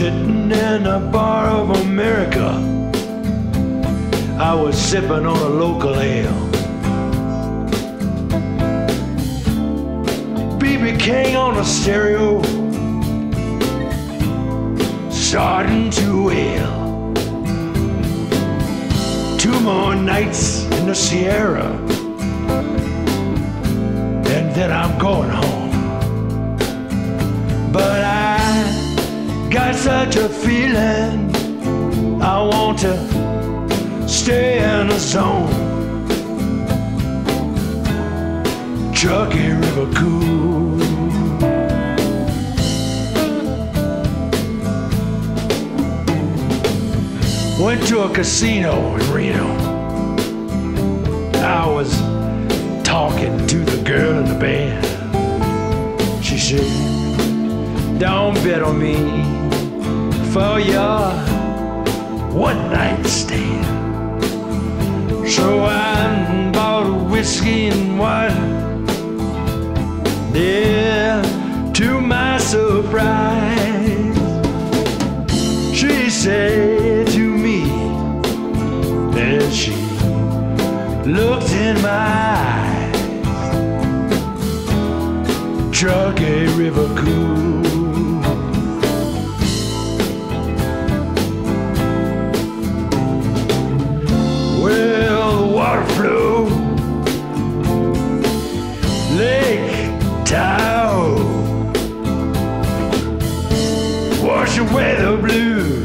the bar of America. I was sipping on a local ale. BB King on the stereo, starting to wail. Two more nights in the Sierra, and then I'm going home. Got such a feeling I want to stay in the zone. Truckee River cool. Went to a casino in Reno. I was talking to the girl in the band. She said, Don't bet on me for your one night stand. So I bought a whiskey and wine. Yeah, to my surprise, she said to me that she looked in my eyes. Truckee River cool. Flow, Lake Tahoe, wash away the blues.